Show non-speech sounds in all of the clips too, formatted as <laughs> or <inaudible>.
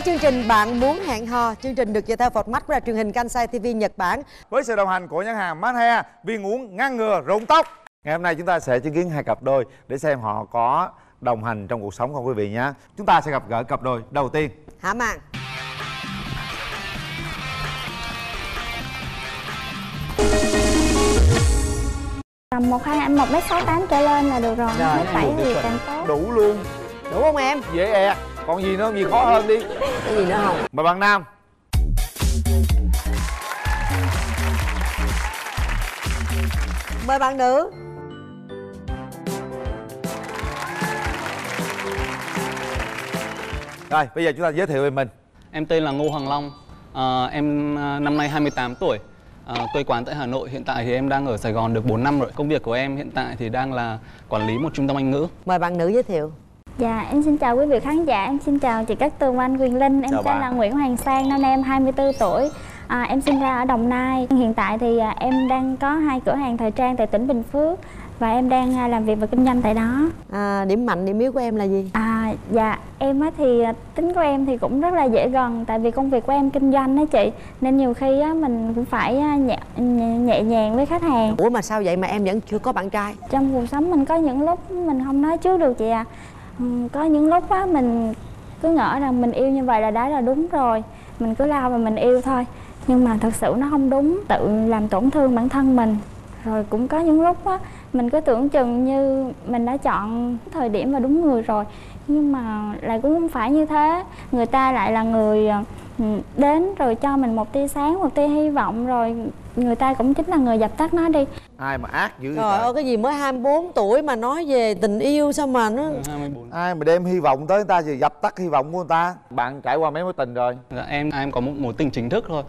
với chương trình Bạn muốn hẹn hò. Chương trình được dựa theo format của đài truyền hình Kansai TV Nhật Bản. Với sự đồng hành của nhãn hàng Mát Hair, viên uống ngăn ngừa rụng tóc. Ngày hôm nay chúng ta sẽ chứng kiến hai cặp đôi để xem họ có đồng hành trong cuộc sống không quý vị nhé. Chúng ta sẽ gặp gỡ cặp đôi đầu tiên. Hả Màn? tầm một hai anh một mét sáu tám trở lên là được rồi Rồi, bảy thì càng tốt Đủ luôn, Đủ không em? dễ ẹt. Còn gì nữa không? Gì khó hơn đi. Cái gì nữa không? Mời bạn Nam. Mời bạn nữ. Rồi, bây giờ chúng ta giới thiệu về mình. Em tên là Ngô Hoàng Long, Ờ, em à, năm nay 28 tuổi, Ờ, quê quán tại Hà Nội. Hiện tại thì em đang ở Sài Gòn được 4 năm rồi. Công việc của em hiện tại thì đang là quản lý một trung tâm Anh ngữ. Mời bạn nữ giới thiệu. Dạ em xin chào quý vị khán giả em xin chào chị Cát Tường Anh Quyền Linh. Em Chào tên bạn. là Nguyễn Hoàng Sang năm nay em 24 tuổi. À, em sinh ra ở Đồng Nai. Hiện tại thì à, em đang có hai cửa hàng thời trang tại tỉnh Bình Phước và em đang à, làm việc và kinh doanh tại đó. À, điểm mạnh, điểm yếu của em là gì? À dạ em á thì à, tính của em thì cũng rất là dễ gần tại vì công việc của em kinh doanh đó chị. Nên nhiều khi á mình cũng phải à, nhẹ, nhẹ, nhàng với khách hàng. Ủa mà sao vậy mà em vẫn chưa có bạn trai? trong cuộc sống mình có những lúc mình không nói trước được chị à có những lúc á, mình cứ ngỡ rằng mình yêu như vậy là đã là đúng rồi. Mình cứ lao và mình yêu thôi. Nhưng mà thật sự nó không đúng, tự làm tổn thương bản thân mình. Rồi cũng có những lúc á, mình cứ tưởng chừng như mình đã chọn thời điểm và đúng người rồi. Nhưng mà lại cũng không phải như thế. Người ta lại là người ờ, đến rồi cho mình một tia sáng, một tia hy vọng, rồi người ta cũng chính là người dập tắt nó đi. Ai mà ác dữ vậy Trời ơi, cái gì mới 24 tuổi mà nói về tình yêu sao mà nó... 24. Ai mà đem hy vọng tới người ta thì dập tắt hy vọng của người ta. Bạn trải qua mấy mối tình rồi. Dạ, em em có một mối tình chính thức thôi.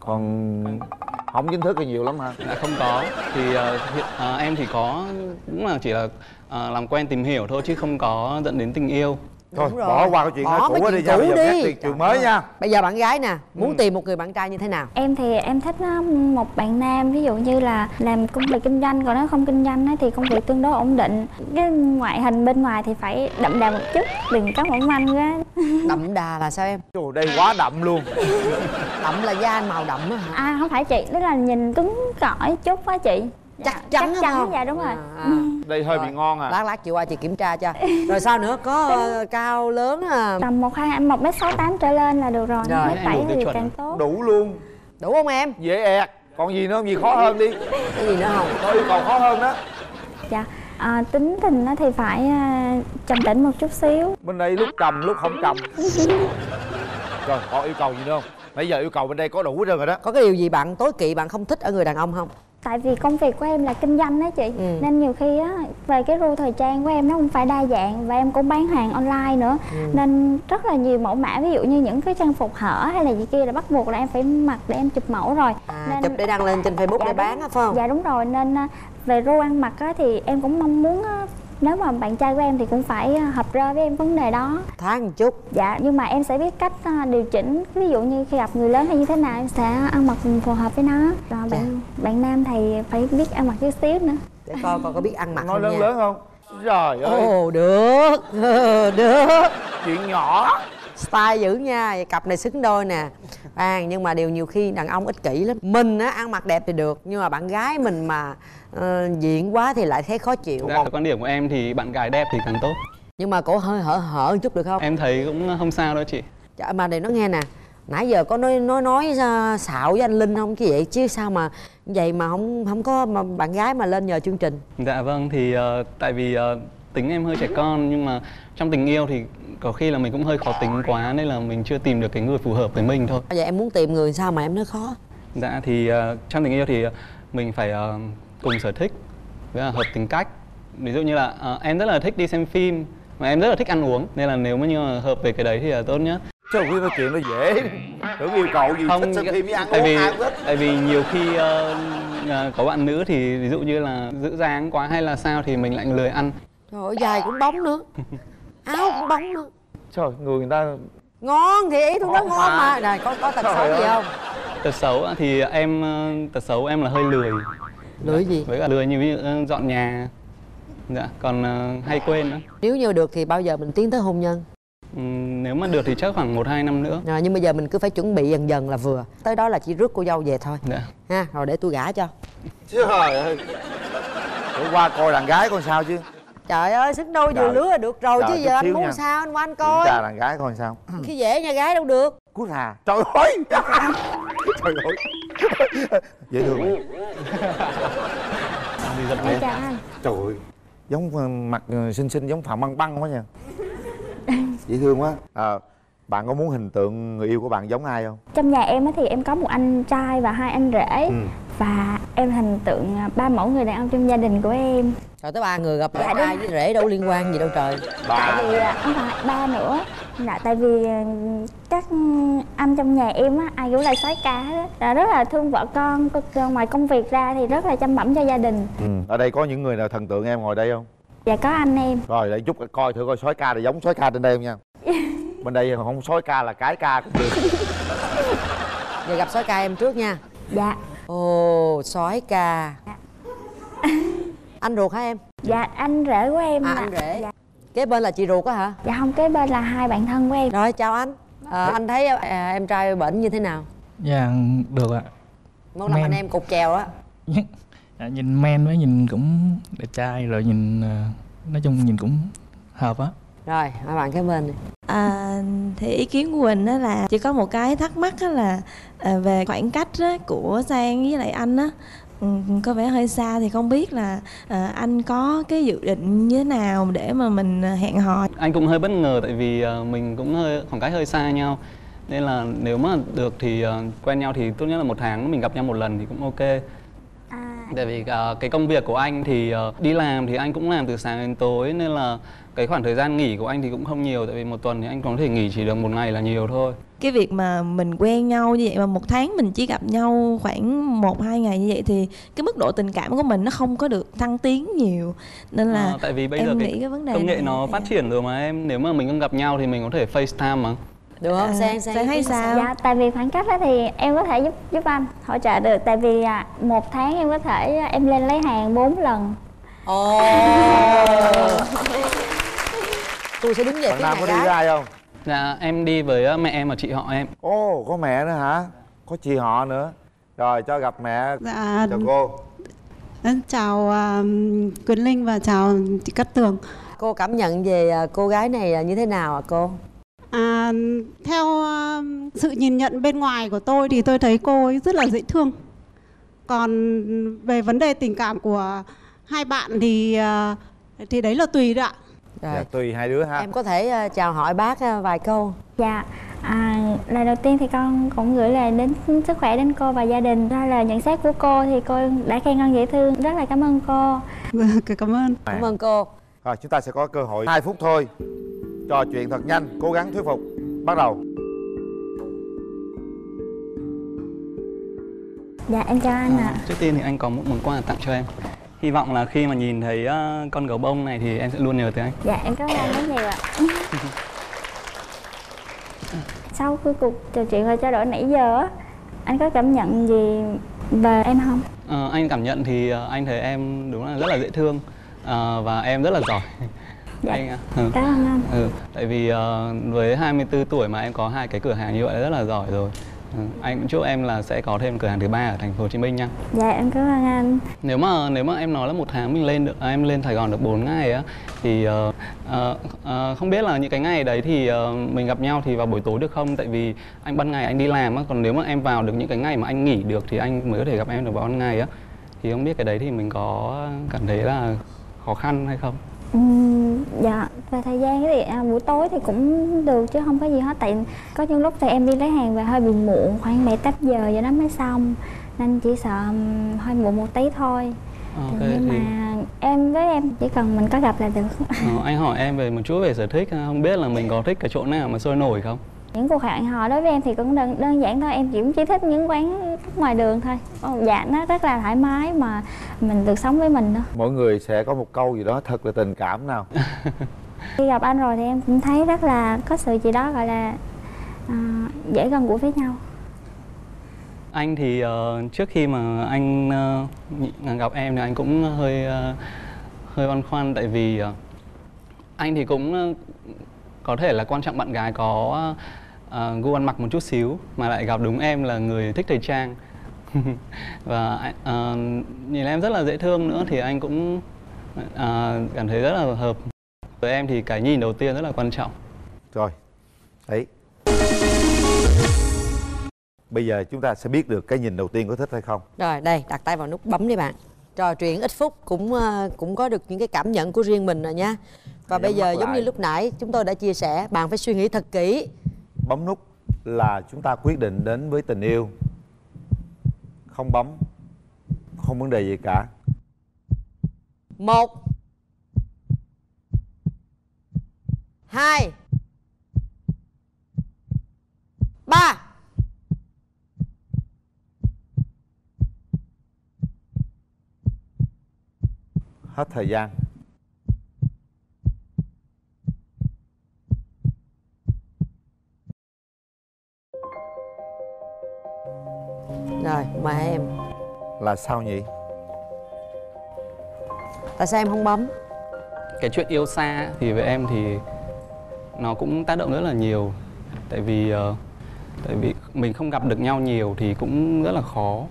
Còn không chính thức thì nhiều lắm hả? Dạ không có. Thì ờ, hiện, ờ, em thì có cũng là chỉ là ờ, làm quen tìm hiểu thôi chứ không có dẫn đến tình yêu. Thôi Đúng rồi. bỏ qua cái chuyện Bỏ cũ đi nha, bây giờ đi. chuyện, mới ơi. nha. Bây giờ bạn gái nè, muốn Ừ. tìm một người bạn trai như thế nào? Em thì em thích á, một bạn nam ví dụ như là làm công việc kinh doanh còn nếu không kinh doanh á, thì công việc tương đối ổn định cái ngoại hình bên ngoài thì phải đậm đà một chút đừng có mỏng manh quá <laughs> Đậm đà là sao em? Trời đây quá đậm luôn. Đậm là da màu đậm á hả? à không phải chị tức là nhìn cứng cỏi chút á chị Chắc Dạ, chắn chắc đúng chắn không? dạ đúng rồi À, à. Đây hơi bị Rồi. ngon à. Lát lát chị qua chị kiểm tra cho Rồi sao nữa? Có ờ, cao lớn à tầm một hai anh một mét sáu tám trở lên là được rồi Rồi. bảy thì chuẩn. càng tốt Đủ luôn. Đủ không em? Dễ ẹt. Còn gì nữa không? Gì khó hơn đi. Cái gì nữa không? Có yêu cầu khó hơn đó. dạ à, tính tình á thì phải à, trầm tĩnh một chút xíu Bên đây lúc trầm lúc không trầm. Rồi còn yêu cầu gì nữa không? Nãy giờ yêu cầu bên đây có đủ hết rồi đó. Có cái điều gì bạn tối kỵ bạn không thích ở người đàn ông không? Tại vì công việc của em là kinh doanh đó chị Ừ. nên nhiều khi á về cái ru thời trang của em nó cũng phải đa dạng và em cũng bán hàng online nữa Ừ. nên rất là nhiều mẫu mã ví dụ như những cái trang phục hở hay là gì kia là bắt buộc là em phải mặc để em chụp mẫu rồi À, Nên- chụp để đăng lên trên Facebook Dạ để đúng- bán á phải không? dạ đúng rồi nên à, về ru ăn mặc á thì em cũng mong muốn á, nếu mà bạn trai của em thì cũng phải à, hợp rơ với em vấn đề đó. Tháng một chút. Dạ nhưng mà em sẽ biết cách à, điều chỉnh. Ví dụ như khi gặp người lớn hay như thế nào em sẽ ăn mặc phù hợp với nó. Rồi bạn bạn nam thì phải biết ăn mặc chút xíu nữa. Để coi coi có biết ăn mặc Nói không lớn nha. lớn không? Trời ơi, Ồ được. <laughs> Được. Chuyện nhỏ. Style dữ nha Cặp này xứng đôi nè. À, Nhưng mà điều nhiều khi đàn ông ích kỷ lắm. Mình á ăn mặc đẹp thì được Nhưng mà bạn gái mình mà ờ, diện quá thì lại thấy khó chịu. Dạ, quan điểm của em thì bạn gái đẹp thì càng tốt. Nhưng mà cổ hơi hở hở một chút được không? Em thấy cũng không sao đâu chị. Trời, mà để nó nghe nè nãy giờ có nói nói nói ra xạo với anh linh không? Chứ vậy chứ sao mà vậy mà không không có mà bạn gái mà lên nhờ chương trình? Dạ vâng thì ờ, tại vì ờ, tính em hơi trẻ con nhưng mà trong tình yêu thì có khi là mình cũng hơi khó tính quá nên là mình chưa tìm được cái người phù hợp với mình thôi. vậy em muốn tìm người sao mà em nói khó Dạ thì ờ, trong tình yêu thì mình phải ờ, cùng sở thích với là hợp tính cách. Ví dụ như là ờ, em rất là thích đi xem phim và em rất là thích ăn uống nên là nếu mà như mà hợp về cái đấy thì là tốt nhất. Sao biết nói chuyện nó dễ Tưởng yêu cầu gì thích xem phim với ăn tại uống vì ai cũng thích tại vì nhiều khi ờ, ờ, có bạn nữ thì ví dụ như là giữ dáng quá hay là sao thì mình lại lười ăn. Trời ơi dài cũng bóng nữa áo cũng bóng nữa Trời người người ta ngon thì ý tôi nói Ngon mà. này có có tật xấu gì không? Tật xấu á, thì em ờ, tật xấu em là hơi lười. lười gì? Với cả lười như ví dụ ờ, dọn nhà. Dạ, còn ờ, hay quên nữa. nếu như được thì bao giờ mình tiến tới hôn nhân? Ừm, nếu mà được thì chắc khoảng 1-2 năm nữa. À, nhưng bây giờ mình cứ phải chuẩn bị dần dần là vừa. Tới đó là chỉ rước cô dâu về thôi. Dạ. ha rồi để tôi gả cho. Trời ơi để qua coi đàn gái coi sao chứ trời ơi xứng đôi vừa lứa là được rồi Trời, chứ giờ anh muốn nha. sao anh qua anh coi tra đàn gái coi sao. Khi dễ nha gái đâu được? Cút hà trời ơi. <laughs> Trời ơi. <laughs> Dễ thương vậy Đi chào anh. Trời ơi. Giống ờ, mặt ờ, xinh xinh giống phạm băng băng quá nha. Dễ thương quá. À, bạn có muốn hình tượng người yêu của bạn giống ai không? Trong nhà em á thì em có một anh trai và hai anh rể. Ừ. và em hình tượng à, ba mẫu người đàn ông trong gia đình của em. Rồi tới ba người gặp Dạ, lại đúng. trai với rể đâu liên quan gì đâu trời. Tại vì à, không phải ba nữa. Là tại vì à, các anh trong nhà em á ai cũng là soái cá là rất là thương vợ con ngoài công việc ra thì rất là chăm bẵm cho gia đình. Ừ. ở đây có những người nào thần tượng em ngồi đây không? Và có anh em. Rồi để chút coi thử coi sói ca là giống sói ca trên đây không nha? <laughs> Bên đây không sói ca là cái ca cũng được. Giờ gặp sói ca em trước nha. Dạ ồ sói ca. <laughs> Anh ruột hả em? Dạ anh rể của em à anh rể. Dạ, kế bên là chị ruột á hả? Dạ không kế bên là hai bạn thân của em. Rồi chào anh. À, anh thấy à, em trai bệnh như thế nào? Dạ được ạ. Muốn làm anh em cục chèo á. Dạ, Nhìn men với nhìn cũng đẹp trai rồi nhìn ờ, Nói chung nhìn cũng hợp á. Rồi hai bạn kế bên này À, thì ý kiến của mình đó là chỉ có một cái thắc mắc đó là à, về khoảng cách đó của Sang với lại anh á. Ừ, có vẻ hơi xa thì không biết là à, anh có cái dự định như thế nào để mà mình à, hẹn hò? Anh cũng hơi bất ngờ tại vì à, mình cũng hơi khoảng cách hơi xa nhau. Nên là nếu mà được thì à, quen nhau thì tốt nhất là một tháng mình gặp nhau một lần thì cũng ok tại vì ờ, cái công việc của anh thì ờ, đi làm thì anh cũng làm từ sáng đến tối nên là cái khoảng thời gian nghỉ của anh thì cũng không nhiều. Tại vì một tuần thì anh có thể nghỉ chỉ được một ngày là nhiều thôi. Cái việc mà mình quen nhau như vậy mà một tháng mình chỉ gặp nhau khoảng một hai ngày như vậy thì cái mức độ tình cảm của mình nó không có được thăng tiến nhiều. Nên là Ờ, tại vì bây em giờ nghĩ cái cái vấn đề công nghệ này- nó phát triển rồi mà em. Nếu mà mình không gặp nhau thì mình có thể FaceTime mà được không? À, sang sang Sang thấy sao? dạ tại vì khoảng cách đó thì em có thể giúp giúp anh hỗ trợ được. Tại vì à, một tháng em có thể à, em lên lấy hàng 4 lần. Ồ. <laughs> Tôi sẽ đứng về bạn phía nam có đi với ai không? Dạ em đi với ờ, mẹ em và chị họ em. Ồ có mẹ nữa hả? Có chị họ nữa. Rồi cho gặp mẹ Dạ, chào cô. Chào à, Quyền Linh và chào chị Cát Tường. cô cảm nhận về à, cô gái này như thế nào ạ cô Theo à, sự nhìn nhận bên ngoài của tôi thì tôi thấy cô ấy rất là dễ thương. Còn về vấn đề tình cảm của hai bạn thì à, thì đấy là tùy đó ạ. rồi dạ, tùy hai đứa ha em có thể à, chào hỏi bác à, vài câu Dạ, à, lời đầu tiên thì con cũng gửi lời đến sức khỏe đến cô và gia đình. Ra lời nhận xét của cô thì cô đã khen con dễ thương, rất là cảm ơn cô. <laughs> Cảm ơn. cảm ơn cô rồi chúng ta sẽ có cơ hội hai phút thôi trò chuyện thật nhanh cố gắng thuyết phục bắt đầu Dạ, em chào anh ạ. Ờ, trước tiên thì anh có một món quà tặng cho em hy vọng là khi mà nhìn thấy ờ, con gấu bông này thì em sẽ luôn nhớ tới anh Dạ, em cảm ơn anh rất nhiều ạ. <laughs> Sau cái cuộc trò chuyện và trao đổi nãy giờ á, anh có cảm nhận gì về em không? Ờ, anh cảm nhận thì ờ, anh thấy em đúng là rất là dễ thương ờ, và em rất là giỏi. Anh ạ. ừ. Cảm ơn anh. ừ. tại vì ờ, với 24 tuổi mà em có hai cái cửa hàng như vậy rất là giỏi rồi ừ. anh cũng chúc em là sẽ có thêm cửa hàng thứ ba ở thành phố Hồ Chí Minh nha Dạ, em cảm ơn anh. nếu mà nếu mà em nói là một tháng mình lên được à, em lên Sài Gòn được 4 ngày á thì ờ, ờ, ờ, không biết là những cái ngày đấy thì ờ, mình gặp nhau thì vào buổi tối được không tại vì anh ban ngày anh đi làm á còn nếu mà em vào được những cái ngày mà anh nghỉ được thì anh mới có thể gặp em được vào ban ngày á thì không biết cái đấy thì mình có cảm thấy là khó khăn hay không Ừm, dạ về thời gian thì à, buổi tối thì cũng được chứ không có gì hết tại có những lúc thì em đi lấy hàng về hơi bị muộn khoảng bảy tám giờ vậy đó mới xong. Nên chỉ sợ hơi muộn một tí thôi. Ok nhưng thì mà em với em chỉ cần mình có gặp là được. Ờ, anh hỏi em về một chút về sở thích không biết là mình có thích cái chỗ nào mà sôi nổi không những cuộc hẹn hò đối với em thì cũng đơn, đơn giản thôi em chỉ chỉ thích những quán ngoài đường thôi. Dạ nó rất là thoải mái mà mình được sống với mình thôi. Mỗi người sẽ có một câu gì đó thật là tình cảm nào. <laughs> Khi gặp anh rồi thì em cũng thấy rất là có sự gì đó gọi là à, dễ gần gũi với nhau. Anh thì ờ, trước khi mà anh nhị- gặp em thì anh cũng hơi ờ, hơi băn khoăn tại vì ờ, anh thì cũng ờ, có thể là quan trọng bạn gái có uh, gu ăn mặc một chút xíu mà lại gặp đúng em là người thích thời trang. <laughs> Và uh, nhìn em rất là dễ thương nữa thì anh cũng uh, cảm thấy rất là hợp. Với em thì cái nhìn đầu tiên rất là quan trọng. Rồi đấy bây giờ chúng ta sẽ biết được cái nhìn đầu tiên có thích hay không. Rồi đây đặt tay vào nút bấm đi bạn. Trò chuyện ít phút cũng cũng có được những cái cảm nhận của riêng mình rồi nha. Và Nhắm bây giờ giống như lại. lúc nãy chúng tôi đã chia sẻ bạn phải suy nghĩ thật kỹ bấm nút là chúng ta quyết định đến với tình yêu. Không bấm không vấn đề gì cả. Một hai ba. Hết thời gian rồi mời em. Là sao nhỉ? Tại sao em không bấm? Cái chuyện yêu xa thì với em thì nó cũng tác động rất là nhiều. Tại vì ờ, tại vì mình không gặp được nhau nhiều thì cũng rất là khó.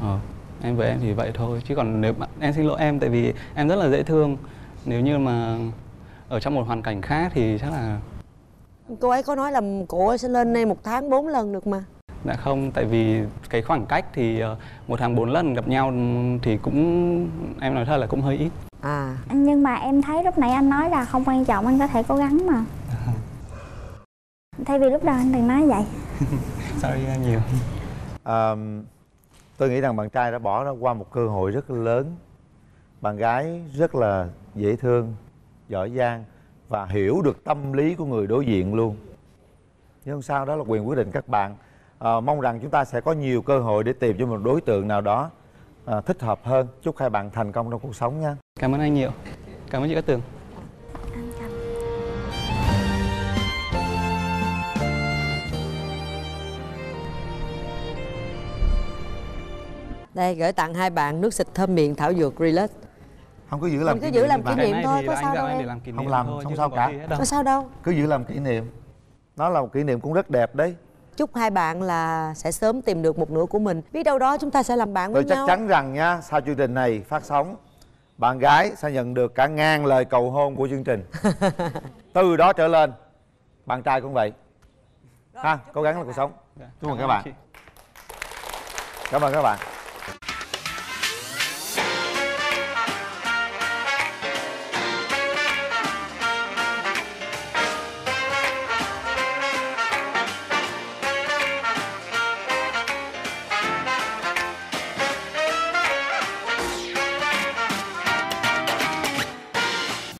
Ờ, em với em thì vậy thôi. Chứ còn nếu bạn em xin lỗi em tại vì em rất là dễ thương. Nếu như mà ở trong một hoàn cảnh khác thì chắc là cô ấy có nói là cô ấy sẽ lên đây một tháng bốn lần được mà đã không tại vì cái khoảng cách thì ờ, một tháng bốn lần gặp nhau thì cũng em nói thật là cũng hơi ít. À. Nhưng mà em thấy lúc nãy anh nói là không quan trọng anh có thể cố gắng mà. <laughs> Thay vì lúc đầu anh đừng nói vậy. <laughs> Sorry em nhiều. À, tôi nghĩ rằng bạn trai đã bỏ qua một cơ hội rất lớn. Bạn gái rất là dễ thương giỏi giang và hiểu được tâm lý của người đối diện luôn. Nhưng không sao đó là quyền quyết định các bạn à, mong rằng chúng ta sẽ có nhiều cơ hội để tìm cho một đối tượng nào đó à, thích hợp hơn. Chúc hai bạn thành công trong cuộc sống nha. Cảm ơn anh nhiều. Cảm ơn chị Cát Tường. Đây gửi tặng hai bạn nước xịt thơm miệng thảo dược relax. Không cứ giữ làm Mình cứ giữ làm kỷ niệm thôi, có sao đâu em. Không làm, thôi, không sao cả. có sao đâu. Cứ giữ làm kỷ niệm. Nó là một kỷ niệm cũng rất đẹp đấy chúc hai bạn là sẽ sớm tìm được một nửa của mình. Biết đâu đó chúng ta sẽ làm bạn với tôi chắc nhau. chắn rằng nha sau chương trình này phát sóng bạn gái sẽ nhận được cả ngàn lời cầu hôn của chương trình. <laughs> Từ đó trở lên bạn trai cũng vậy. Ha cố gắng là cuộc sống. Dạ, chúc mừng các bạn. cảm ơn các bạn